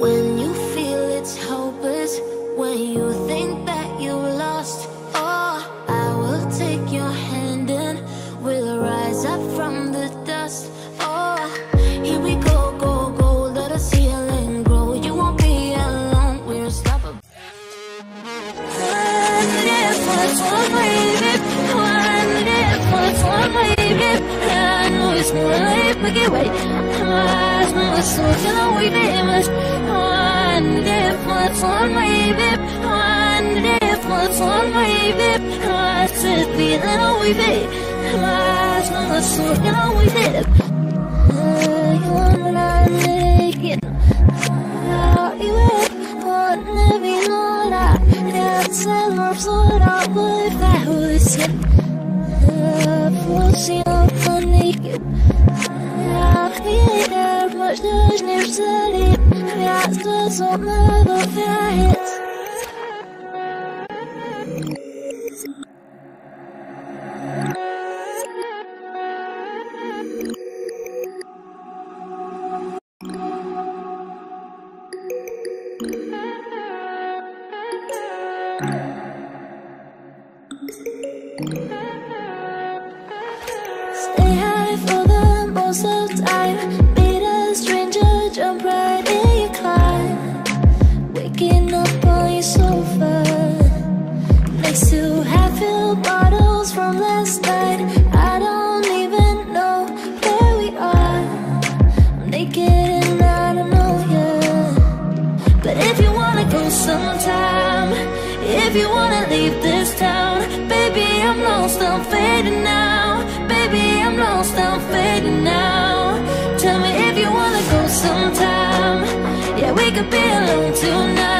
When you feel it's hopeless, when you think that you lost, oh, I will take your hand and we'll rise up from the dust. Oh, here we go, go, go, let us heal and grow. You won't be alone, we're unstoppable más, más ucuna uydemiz Ande platformayıp, ande platformayıp Asıt bina uydip, más, más ucuna uydip Yollandık, ayıp, anne bin ola Yatsın ortada, bu fahusya Stay And I don't know. But if you wanna go sometime, if you wanna leave this town, baby, I'm lost, I'm fading now. Baby, I'm lost, I'm fading now. Tell me if you wanna go sometime. Yeah, we could be alone tonight.